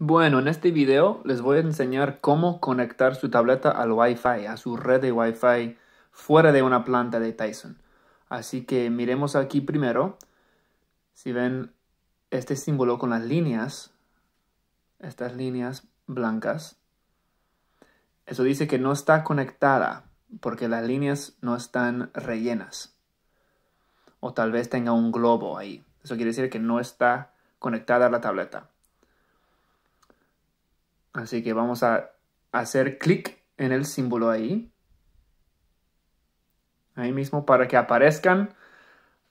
Bueno, en este video les voy a enseñar cómo conectar su tableta al Wi-Fi, a su red de Wi-Fi fuera de una planta de Tyson. Así que miremos aquí primero. Si ven este símbolo con las líneas, estas líneas blancas, eso dice que no está conectada porque las líneas no están rellenas. O tal vez tenga un globo ahí. Eso quiere decir que no está conectada a la tableta. Así que vamos a hacer clic en el símbolo ahí. Ahí mismo para que aparezcan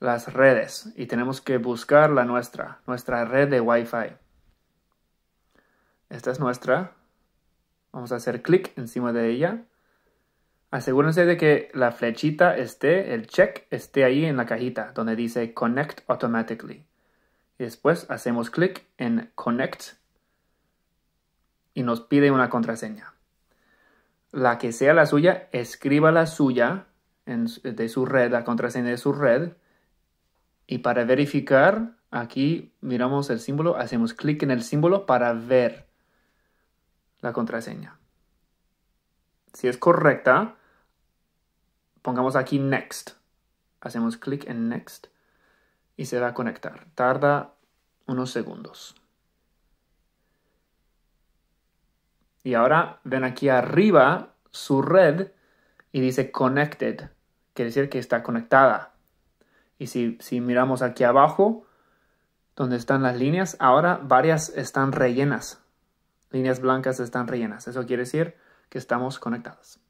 las redes. Y tenemos que buscar la nuestra, nuestra red de Wi-Fi. Esta es nuestra. Vamos a hacer clic encima de ella. Asegúrense de que la flechita esté, el check esté ahí en la cajita donde dice Connect Automatically. Y después hacemos clic en Connect y nos pide una contraseña. La que sea la suya, escriba la suya de su red, la contraseña de su red. Y para verificar, aquí miramos el símbolo, hacemos clic en el símbolo para ver la contraseña. Si es correcta, pongamos aquí Next. Hacemos clic en Next y se va a conectar. Tarda unos segundos. Y ahora ven aquí arriba su red y dice Connected. Quiere decir que está conectada. Y si, si miramos aquí abajo, donde están las líneas, ahora varias están rellenas líneas blancas están rellenas. Eso quiere decir que estamos conectados.